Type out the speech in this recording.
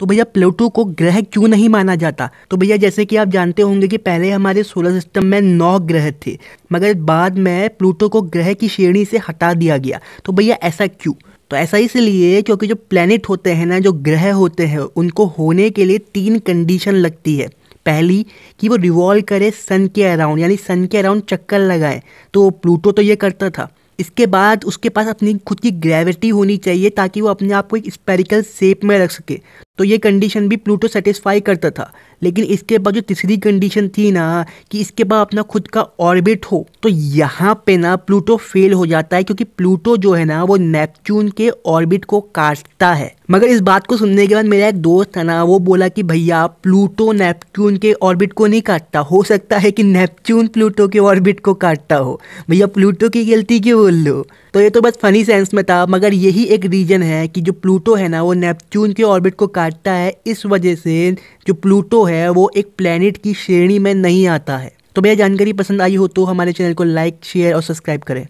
तो भैया प्लूटो को ग्रह क्यों नहीं माना जाता? तो भैया जैसे कि आप जानते होंगे कि पहले हमारे सोलर सिस्टम में नौ ग्रह थे, मगर बाद में प्लूटो को ग्रह की श्रेणी से हटा दिया गया। तो भैया ऐसा क्यों? तो ऐसा इसलिए क्योंकि जो प्लेनेट होते हैं ना, जो ग्रह होते हैं, उनको होने के लिए तीन कंडीशन लगती है। पहली, कि वो रिवॉल्व करे सन के अराउंड यानी सन के अराउंड चक्कर लगाए। तो प्लूटो तो ये करता था। इसके बाद उसके पास अपनी खुद की ग्रेविटी होनी चाहिए ताकि वो अपने आप को एक स्पेरिकल शेप में रख सके। तो ये कंडीशन भी प्लूटो सेटिस्फाई करता था। लेकिन इसके बाद जो तीसरी कंडीशन थी ना, कि इसके बाद अपना खुद का ऑर्बिट हो तो यहाँ पे ना प्लूटो फेल हो जाता है, क्योंकि प्लूटो जो है ना, वो नेपच्यून के ऑर्बिट को काटता है। मगर इस बात को सुनने के बाद मेरा एक दोस्त है ना, वो बोला कि भैया प्लूटो नेपच्यून के ऑर्बिट को नहीं काटता। हो सकता है कि नेपच्यून प्लूटो के ऑर्बिट को काटता हो। भैया प्लूटो की गलती क्यों बोल लो तो ये तो बस फनी सेंस में था, मगर यही एक रीजन है कि जो प्लूटो है ना, वो नेपच्यून के ऑर्बिट को काटता है, इस वजह से जो प्लूटो है, वो एक प्लैनेट की श्रेणी में नहीं आता है। तो भैया, जानकारी पसंद आई हो तो हमारे चैनल को लाइक शेयर और सब्सक्राइब करें।